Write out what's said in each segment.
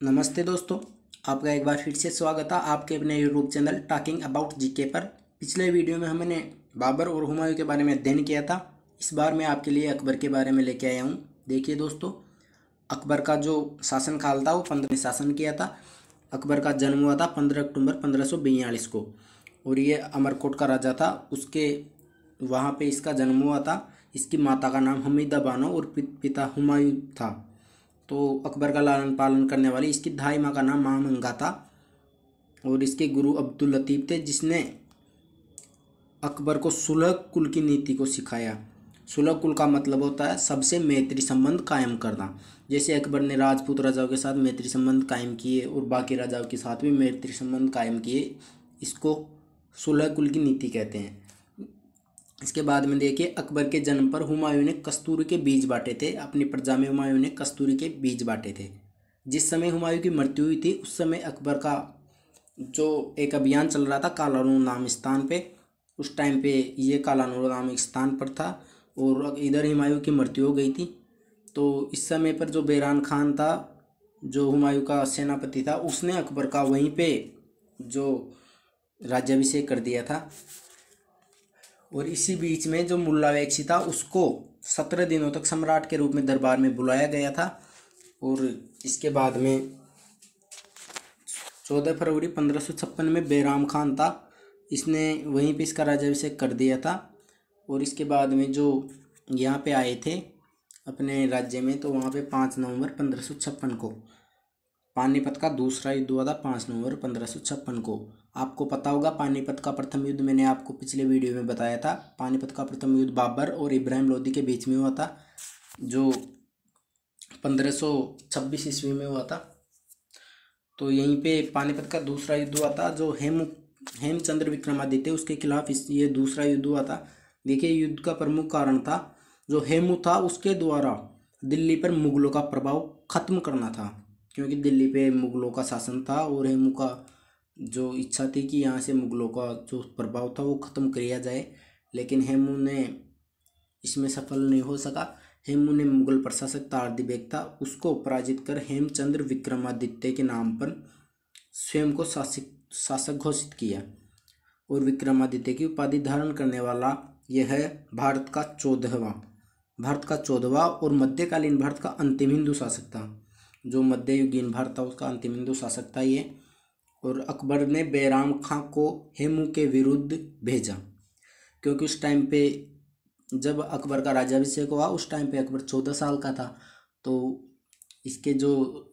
नमस्ते दोस्तों, आपका एक बार फिर से स्वागत है आपके अपने YouTube channel talking about GK पर। पिछले वीडियो में हमने बाबर और हुमायूं के बारे में अध्ययन किया था। इस बार मैं आपके लिए अकबर के बारे में लेके आया हूँ। देखिए दोस्तों, अकबर का जो शासन काल था, वो पंद्रह शासन किया था। अकबर का जन्म हुआ था पंद्रह अक्टूबर पंद्रह को। और ये अमरकोट का राजा था, उसके वहाँ पर इसका जन्म हुआ था। इसकी माता का नाम हमीदा बानो और पिता हुमायूं था। तो अकबर का लालन पालन करने वाली, इसकी धाई माँ का नाम महामंगा था। और इसके गुरु अब्दुल लतीफ़ थे, जिसने अकबर को सुलह कुल की नीति को सिखाया। सुलह कुल का मतलब होता है सबसे मैत्री संबंध कायम करना। जैसे अकबर ने राजपूत राजाओं के साथ मैत्री संबंध कायम किए और बाकी राजाओं के साथ भी मैत्री संबंध कायम किए, इसको सुलह कुल की नीति कहते हैं। इसके बाद में देखिए, अकबर के जन्म पर हुमायूं ने कस्तूरी के बीज बांटे थे, अपनी प्रजा में हुमायूं ने कस्तूरी के बीज बांटे थे। जिस समय हुमायूं की मृत्यु हुई थी, उस समय अकबर का जो एक अभियान चल रहा था कालानूर नाम स्थान पे, उस टाइम पे ये कालानूर नाम स्थान पर था और इधर हुमायूं की मृत्यु हो गई थी। तो इस समय पर जो बेरान खान था, जो हुमायूं का सेनापति था, उसने अकबर का वहीं पे जो राज्याभिषेक कर दिया था। और इसी बीच में जो मुल्ला वैक्सी था, उसको सत्रह दिनों तक सम्राट के रूप में दरबार में बुलाया गया था। और इसके बाद में चौदह फरवरी पंद्रह सौ छप्पन में बेराम खान था। इसने वहीं पे इसका राज्याभिषेक कर दिया था। और इसके बाद में जो यहाँ पे आए थे अपने राज्य में तो वहाँ पे पाँच नवंबर पंद्रह सौ छप्पन को, पानीपत का दूसरा युद्ध हुआ था पाँच नवंबर पंद्रह सौ छप्पन को। आपको पता होगा पानीपत का प्रथम युद्ध मैंने आपको पिछले वीडियो में बताया था। पानीपत का प्रथम युद्ध बाबर और इब्राहिम लोदी के बीच में हुआ था, जो पंद्रह सौ छब्बीस ईस्वी में हुआ था। तो यहीं पे पानीपत का दूसरा युद्ध हुआ था, जो हेम, हेमचंद्र विक्रमादित्य, उसके खिलाफ इस, ये दूसरा युद्ध हुआ था। देखिए युद्ध का प्रमुख कारण था, जो हेमू था, उसके द्वारा दिल्ली पर मुगलों का प्रभाव खत्म करना था, क्योंकि दिल्ली पे मुगलों का शासन था और हेमू का जो इच्छा थी कि यहाँ से मुगलों का जो प्रभाव था वो ख़त्म किया जाए, लेकिन हेमू ने इसमें सफल नहीं हो सका। हेमू ने मुगल प्रशासक तारदी बेग था, उसको पराजित कर हेमचंद्र विक्रमादित्य के नाम पर स्वयं को शासक शासक घोषित किया और विक्रमादित्य की उपाधि धारण करने वाला यह है भारत का चौदहवा। भारत का चौदहवा और मध्यकालीन भारत का अंतिम हिंदू शासक था। जो मध्ययुगीन भारत था, उसका अंतिम हिंदू शासक था ये। और अकबर ने बैराम खां को हेमू के विरुद्ध भेजा, क्योंकि उस टाइम पे जब अकबर का राज्याभिषेक हुआ, उस टाइम पे अकबर चौदह साल का था तो इसके जो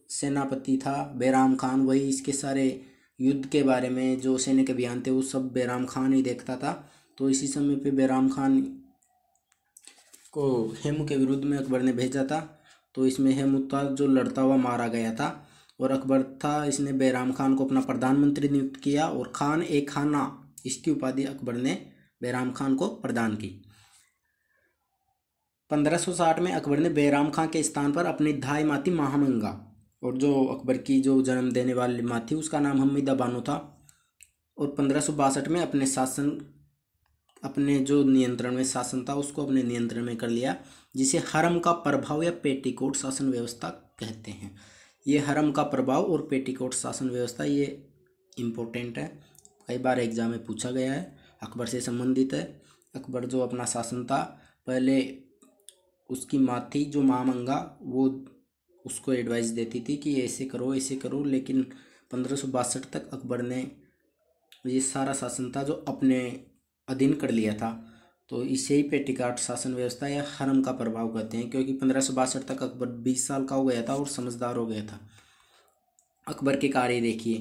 सेनापति था बैराम खान, वही इसके सारे युद्ध के बारे में जो सैनिक अभियान थे, वो सब बैराम खान ही देखता था। तो इसी समय पे बैराम खान को हेमू के विरुद्ध में अकबर ने भेजा था। तो इसमें हेमुता जो लड़ता हुआ मारा गया था और अकबर था, इसने बैराम खान को अपना प्रधानमंत्री नियुक्त किया और खान ए खाना, इसकी उपाधि अकबर ने बैराम खान को प्रदान की। 1560 में अकबर ने बैराम खान के स्थान पर अपनी धाई माती महामंगा और जो अकबर की जो जन्म देने वाली माँ थी उसका नाम हमीदा बानो था। और पंद्रह में अपने शासन, अपने जो नियंत्रण में शासन था, उसको अपने नियंत्रण में कर लिया, जिसे हरम का प्रभाव या पेटीकोट शासन व्यवस्था कहते हैं। ये हरम का प्रभाव और पेटीकोट शासन व्यवस्था ये इम्पोर्टेंट है। कई बार एग्ज़ाम में पूछा गया है, अकबर से संबंधित है। अकबर जो अपना शासन था, पहले उसकी माँ थी जो माँ मंगा, वो उसको एडवाइस देती थी कि ऐसे करो ऐसे करो, लेकिन पंद्रह तक अकबर ने ये सारा शासन था जो अपने अधीन कर लिया था। तो इसे ही पेटिकाट शासन व्यवस्था या हरम का प्रभाव कहते हैं, क्योंकि पंद्रह तक अकबर बीस साल का हो गया था और समझदार हो गया था। अकबर के कार्य देखिए,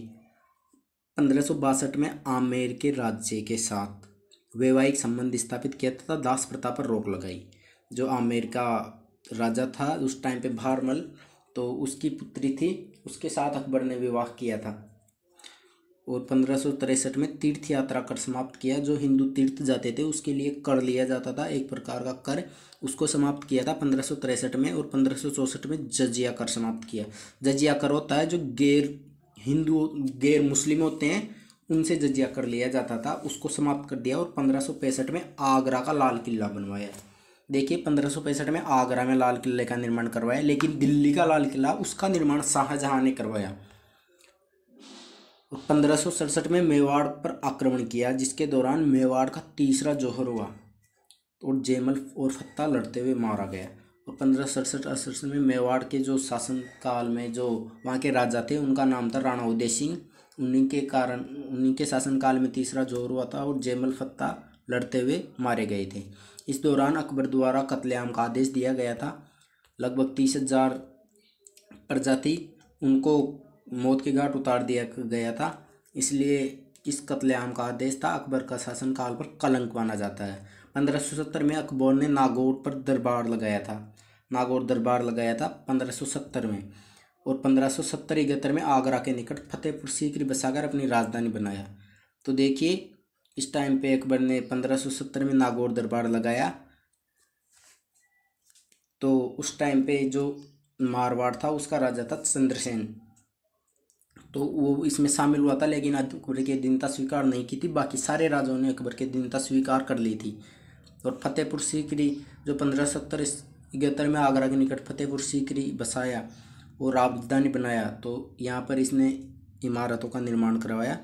पंद्रह में आमेर के राज्य के साथ वैवाहिक संबंध स्थापित किया तथा दास प्रथा पर रोक लगाई, जो आमेर का राजा था उस टाइम पे भारमल तो उसकी पुत्री थी, उसके साथ अकबर ने विवाह किया था। और पंद्रह में तीर्थ यात्रा कर समाप्त किया, जो हिंदू तीर्थ जाते थे, उसके लिए कर लिया जाता था, एक प्रकार का कर, उसको समाप्त किया था पंद्रह में और पंद्रह में जजिया कर समाप्त किया। जजिया कर होता है जो गैर हिंदू, गैर मुस्लिम होते हैं, उनसे जजिया कर लिया जाता था, उसको समाप्त कर दिया और पंद्रह में आगरा का लाल किला बनवाया। देखिए, पंद्रह में आगरा में लाल किले का निर्माण करवाया, लेकिन दिल्ली का लाल किला उसका निर्माण शाहजहाँ ने करवाया। पंद्रह में मेवाड़ पर आक्रमण किया, जिसके दौरान मेवाड़ का तीसरा जोहर हुआ और जयमल और फत्ता लड़ते हुए मारा गया। और पंद्रह सड़सठ, अड़सठ में मेवाड़ के जो शासन काल में जो वहाँ के राजा थे, उनका नाम था राणा उदय सिंह। उन्हीं के कारण, उन्हीं के शासनकाल में तीसरा ज़ोर हुआ था और जयमल फत्ता लड़ते हुए मारे गए थे। इस दौरान अकबर द्वारा कत्लेआम का आदेश दिया गया था। लगभग तीस हज़ार प्रजाति उनको मौत के घाट उतार दिया गया था। इसलिए इस कत्लेआम का आदेश था, अकबर का शासनकाल पर कलंक माना जाता है। पंद्रह सौ सत्तर में अकबर ने नागौर पर दरबार लगाया था। नागौर दरबार लगाया था पंद्रह सौ सत्तर में और पंद्रह सौ सत्तर इकहत्तर में आगरा के निकट फतेहपुर सीकरी बसाकर अपनी राजधानी बनाया। तो देखिए, इस टाइम पे अकबर ने पंद्रह सौ सत्तर में नागौर दरबार लगाया। तो उस टाइम पे जो मारवाड़ था, उसका राजा था चंद्रसेन। तो वो इसमें शामिल हुआ था, लेकिन अकबर की दीनता स्वीकार नहीं की थी। बाकी सारे राजाओं ने अकबर की दीनता स्वीकार कर ली थी। और फतेहपुर सीकरी, जो पंद्रह सत्तर इकहत्तर में आगरा के निकट फतेहपुर सीकरी बसाया और राजधानी बनाया तो यहाँ पर इसने इमारतों का निर्माण करवाया।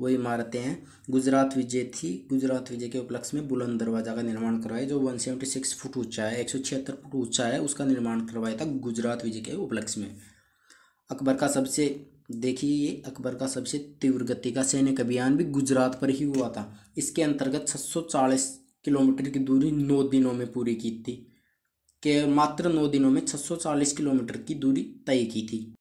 वो इमारतें हैं, गुजरात विजय थी। गुजरात विजय के उपलक्ष्य में बुलंद दरवाज़ा का निर्माण करवाया, जो वन सेवेंटी सिक्स फुट ऊँचा है, एक सौ छिहत्तर फुट ऊँचा है, उसका निर्माण करवाया था गुजरात विजय के उपलक्ष्य में। अकबर का सबसे देखिए, ये अकबर का सबसे तीव्र गति का सैनिक अभियान भी गुजरात पर ही हुआ था। इसके अंतर्गत छः सौ चालीस किलोमीटर की दूरी नौ दिनों में पूरी की थी। के मात्र नौ दिनों में 640 किलोमीटर की दूरी तय की थी।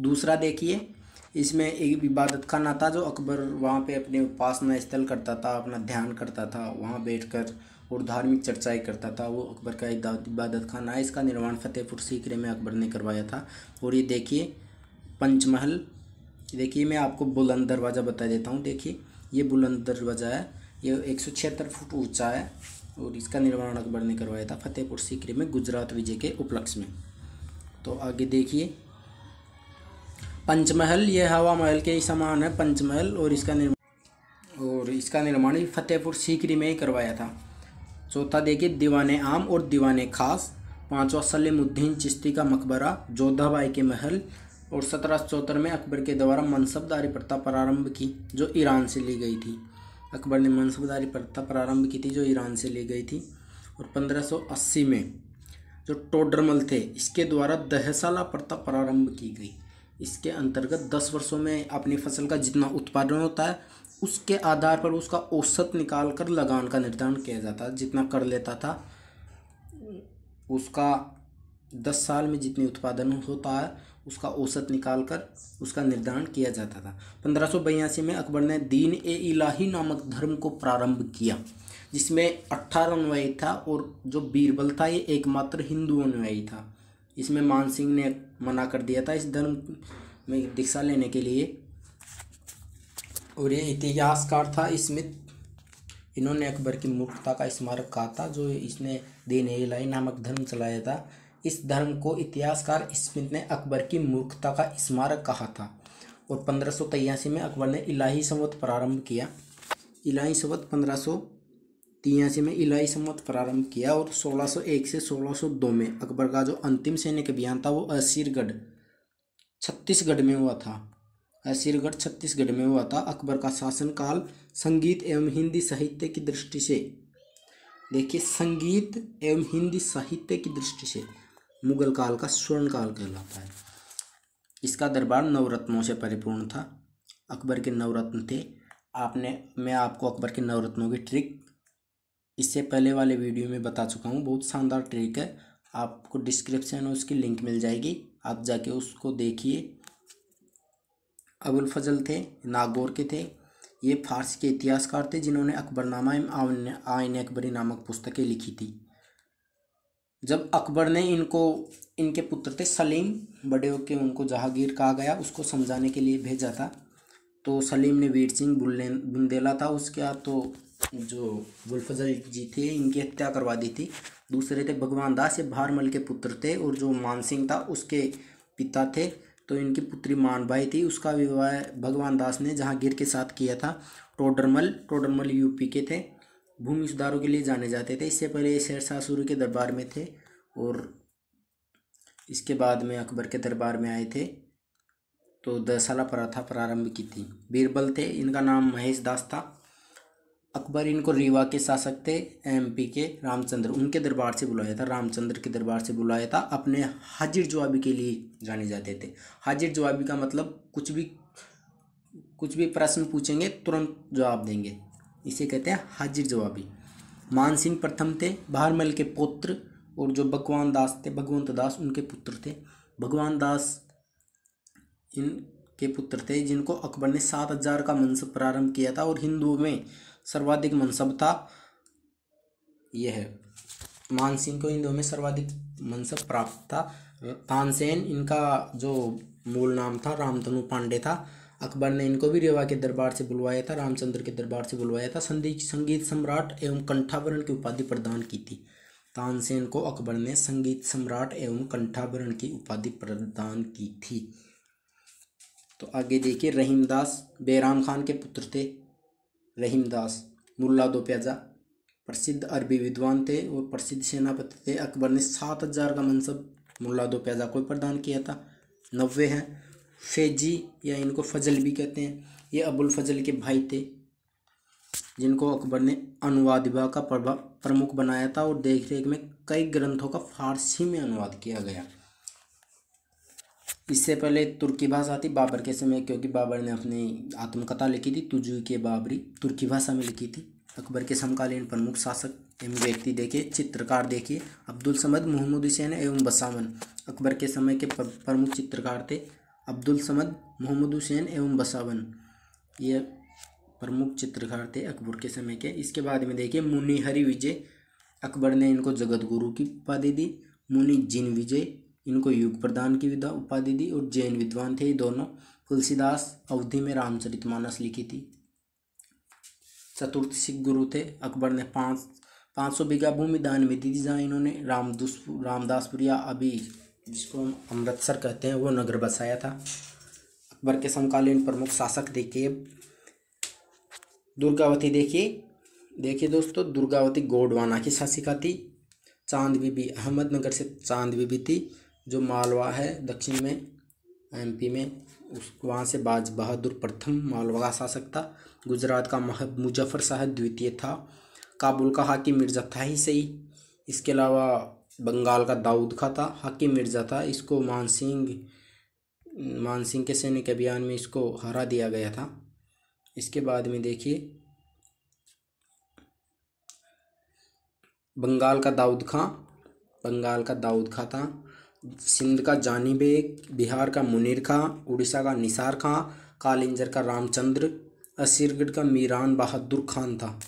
दूसरा देखिए, इसमें एक इबादत खाना था जो अकबर वहाँ पे अपने उपासना स्थल करता था, अपना ध्यान करता था, वहाँ बैठकर और धार्मिक चर्चाएँ करता था। वो अकबर का इबादत खाना है, इसका निर्माण फतेहपुर सीकरे में अकबर ने करवाया था। और ये देखिए पंचमहल। देखिए, मैं आपको बुलंद दरवाज़ा बता देता हूँ। देखिए, ये बुलंद दरवाज़ा है। ये एक सौ छिहत्तर फुट ऊँचा है और इसका निर्माण अकबर ने करवाया था फतेहपुर सीकरी में, गुजरात विजय के उपलक्ष्य में। तो आगे देखिए, पंचमहल, ये हवा महल के ही समान है, पंचमहल और इसका निर्माण और इसका निर्माण फतेहपुर सीकरी में ही करवाया था। चौथा देखिए, दीवाने आम और दीवाने खास। पांचवा सलीमुद्दीन चिश्ती का मकबरा जोधाबाई के महल और सत्रह सौ चौहत्तर में अकबर के द्वारा मनसबदारी प्रथा प्रारंभ की, जो ईरान से ली गई थी। अकबर ने मनसबदारी प्रथा प्रारंभ की थी, जो ईरान से ली गई थी। और 1580 में जो टोडरमल थे, इसके द्वारा दहसाला प्रथा प्रारंभ की गई। इसके अंतर्गत दस वर्षों में अपनी फ़सल का जितना उत्पादन होता है, उसके आधार पर उसका औसत निकाल कर लगान का निर्धारण किया जाता जितना कर लेता था, उसका दस साल में जितनी उत्पादन होता है उसका औसत निकाल कर उसका निर्धारण किया जाता था। पंद्रह में अकबर ने दीन ए इलाही नामक धर्म को प्रारंभ किया, जिसमें अट्ठारह अनुयायी था और जो बीरबल था ये एकमात्र हिंदू अनुयायी था। इसमें मान सिंह ने मना कर दिया था इस धर्म में दीक्षा लेने के लिए। और ये इतिहासकार था इसमें इन्होंने अकबर की मूर्खता का स्मारक कहा था, जो इसने दीन ए इलाही नामक धर्म चलाया था। इस धर्म को इतिहासकार स्मिथ ने अकबर की मूर्खता का स्मारक कहा था और पंद्रह में अकबर ने इलाही संवत प्रारंभ किया। इलाही संवत पंद्रह तिरासी में इलाही संवत प्रारंभ किया और 1601 से 1602 में अकबर का जो अंतिम सैनिक अभियान था वो असीरगढ़, छत्तीसगढ़ में हुआ था। असीरगढ़, छत्तीसगढ़ में हुआ था। अकबर का शासनकाल संगीत एवं हिंदी साहित्य की दृष्टि से। देखिए, संगीत एवं हिंदी साहित्य की दृष्टि से मुगल काल का स्वर्ण काल कहलाता है। इसका दरबार नवरत्नों से परिपूर्ण था। अकबर के नवरत्न थे। आपने, मैं आपको अकबर के नवरत्नों की ट्रिक इससे पहले वाले वीडियो में बता चुका हूँ। बहुत शानदार ट्रिक है। आपको डिस्क्रिप्शन में उसकी लिंक मिल जाएगी। आप जाके उसको देखिए। अबुल फजल थे, नागौर के थे। ये फारसी के इतिहासकार थे जिन्होंने अकबरनामा आइन अकबरी नामक पुस्तकें लिखी थी। जब अकबर ने इनको, इनके पुत्र थे सलीम, बड़े होकर उनको जहांगीर कहा गया, उसको समझाने के लिए भेजा था। तो सलीम ने वीर सिंह बुल्ले बुंदेला था उसके तो जो गुलफजल जी थे, इनकी हत्या करवा दी थी। दूसरे थे भगवान दास, ये भारमल के पुत्र थे और जो मान सिंह था, उसके पिता थे। तो इनकी पुत्री मानबाई थी, उसका विवाह भगवान दास ने जहांगीर के साथ किया था। टोडरमल टोडरमल यूपी के थे। भूमि सुधारों के लिए जाने जाते थे। इससे पहले शेरशाह सूरी के दरबार में थे और इसके बाद में अकबर के दरबार में आए थे। तो दसाला प्रथा प्रारंभ की थी। बीरबल थे, इनका नाम महेश दास था। अकबर इनको रीवा के शासक थे, एमपी के रामचंद्र। उनके दरबार से बुलाया था, रामचंद्र के दरबार से बुलाया था। अपने हाजिर जवाबी के लिए जाने जाते थे। हाजिर जवाबी का मतलब कुछ भी कुछ भी प्रश्न पूछेंगे, तुरंत जवाब देंगे। इसे कहते हैं हाजिर जवाबी। मान सिंह प्रथम थे, भारमल के पुत्र, और जो भगवान दास थे, भगवंत दास उनके पुत्र थे। भगवान दास इनके पुत्र थे, जिनको अकबर ने सात हज़ार का मनसब प्रारंभ किया था, और हिंदुओं में सर्वाधिक मनसब था, यह है। मानसिंह को हिंदुओं में सर्वाधिक मनसब प्राप्त था। तानसेन, इनका जो मूल नाम था रामतनु पांडे था अकबर ने इनको भी रेवा के दरबार से बुलवाया था, रामचंद्र के दरबार से बुलवाया था। संगीत संगीत सम्राट एवं कंठाभरण की उपाधि प्रदान की थी। तानसेन को अकबर ने संगीत सम्राट एवं कंठाभरण की उपाधि प्रदान की थी। तो आगे देखिए, रहीमदास, बेराम खान के पुत्र थे। रहीमदास, मुल्ला दो प्याजा प्रसिद्ध अरबी विद्वान थे और प्रसिद्ध सेनापति थे। अकबर ने सात हज़ार का मनसब मुल्ला दो प्याजा को प्रदान किया था। नब्बे हैं। फैजी या इनको फजल भी कहते हैं। ये अबुल फजल के भाई थे, जिनको अकबर ने अनुवाद विभाग का प्रमुख बनाया था और देख रेख में कई ग्रंथों का फारसी में अनुवाद किया गया। इससे पहले तुर्की भाषा थी बाबर के समय, क्योंकि बाबर ने अपनी आत्मकथा लिखी थी तुजु के बाबरी तुर्की भाषा में लिखी थी। अकबर के समकालीन प्रमुख शासक एवं व्यक्ति देखिए, चित्रकार देखिए, अब्दुल समद, मोहम्मद हुसैन एवं बसावन अकबर के समय के प्रमुख चित्रकार थे अब्दुल समद, मोहम्मद हुसैन एवं बसावन। ये प्रमुख चित्रकार थे अकबर के समय के। इसके बाद में देखिए, मुनि हरि विजय अकबर ने इनको जगत गुरु की उपाधि दी। मुनि जिन विजय, इनको युग प्रदान की उपाधि दी और जैन विद्वान थे। ये दोनों तुलसीदास अवधि में रामचरितमानस लिखी थी। चतुर्थ सिख गुरु थे। अकबर ने पाँच पाँच सौ बीघा भूमि दान में दी थी, जहाँ इन्होंने रामदुस रामदासपुरिया अभी जिसको हम अमृतसर कहते हैं, वो नगर बसाया था। अकबर के समकालीन प्रमुख शासक देखिए। दुर्गावती देखिए। देखिए दोस्तों, दुर्गावती गोडवाना की शासिका थी। चाँद बीबी, अहमदनगर से चाँद बीबी थी, जो मालवा है, दक्षिण में, एमपी में। उस, वहाँ से बाज बहादुर प्रथम मालवा का शासक था। गुजरात का महब मुजफ्फर शाह द्वितीय था। काबुल का हाकिम मिर्ज़ा था ही सही। इसके अलावा बंगाल का दाऊद खा था, हकीम मिर्ज़ा था। इसको मानसिंह मानसिंह के सैनिक अभियान में इसको हरा दिया गया था। इसके बाद में देखिए, बंगाल का दाऊद खां, बंगाल का दाऊद खां था। सिंध का जानी बेग, बिहार का मुनीर खां, उड़ीसा का निसार खां, कालिंजर का रामचंद्र, असीरगढ़ का मीरान बहादुर खान था।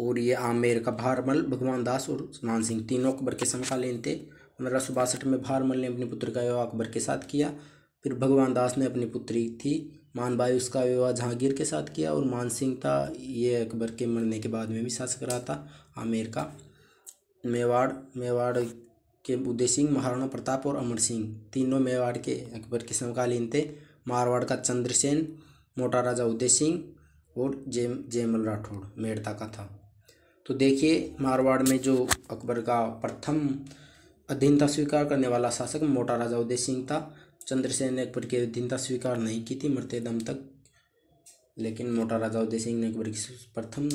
और ये आमेर का भारमल भगवान दास और मान सिंह तीनों अकबर के समकालीन थे पंद्रह सौ बासठ में भारमल ने अपनी पुत्र का विवाह अकबर के साथ किया। फिर भगवान दास ने अपनी पुत्री थी मानबाई उसका विवाह जहांगीर के साथ किया और मान सिंह था, ये अकबर के मरने के बाद में भी शासक रहा था आमेर का। मेवाड़ मेवाड़ के उदय सिंह, महाराणा प्रताप और अमर सिंह तीनों मेवाड़ के अकबर के समकालीन थे मारवाड़ का चंद्रसेन, मोटा राजा उदय सिंह और जेम जयमल राठौड़, मेड़ता का था। तो देखिए, मारवाड़ में जो अकबर का प्रथम अधीनता स्वीकार करने वाला शासक मोटा राजा उदय सिंह था। चंद्रसेन ने अकबर की अधीनता स्वीकार नहीं की थी मरते दम तक। लेकिन मोटा राजा उदय सिंह ने अकबर की प्रथम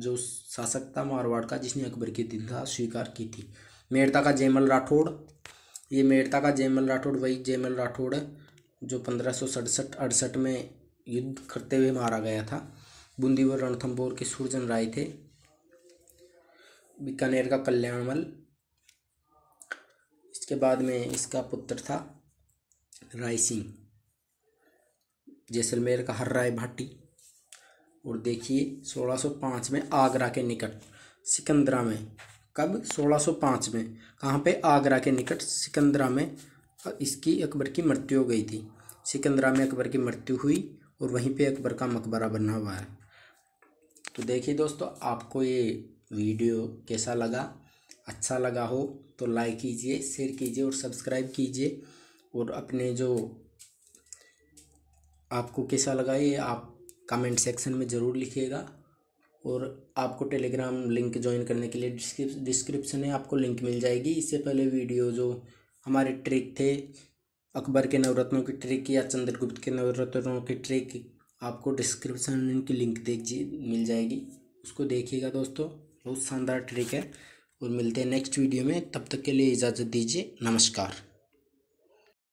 जो शासक था मारवाड़ का, जिसने अकबर की अधीनता स्वीकार की थी। मेड़ता का जयमल राठौड़। ये मेड़ता का जयमल राठौड़, वही जयमल राठौड़ है जो पंद्रह सौ सड़सठ, अड़सठ में युद्ध करते हुए मारा गया था। बूंदी व रणथम्बोर के सूरजन राय थे। बीकानेर का कल्याणमल। इसके बाद में इसका पुत्र था राय सिंह, जैसलमेर का हर राय भाटी। और देखिए 1605 में आगरा के निकट सिकंदरा में। कब? 1605 में। कहाँ पे? आगरा के निकट सिकंदरा में। इसकी अकबर की मृत्यु हो गई थी। सिकंदरा में अकबर की मृत्यु हुई और वहीं पे अकबर का मकबरा बना हुआ है। तो देखिए दोस्तों, आपको ये वीडियो कैसा लगा अच्छा लगा हो तो लाइक कीजिए, शेयर कीजिए और सब्सक्राइब कीजिए। और अपने जो आपको कैसा लगा ये आप कमेंट सेक्शन में ज़रूर लिखिएगा। और आपको टेलीग्राम लिंक ज्वाइन करने के लिए डिस्क्रिप्शन में आपको लिंक मिल जाएगी। इससे पहले वीडियो जो हमारे ट्रिक थे, अकबर के नवरत्नों की ट्रिक या चंद्रगुप्त के नवरत्नों की ट्रिक, आपको डिस्क्रिप्शन इनकी लिंक देखिए, मिल जाएगी। उसको देखिएगा दोस्तों। बहुत शानदार ट्रिक है और मिलते हैं नेक्स्ट वीडियो में, तब तक के लिए इजाज़त दीजिए, नमस्कार।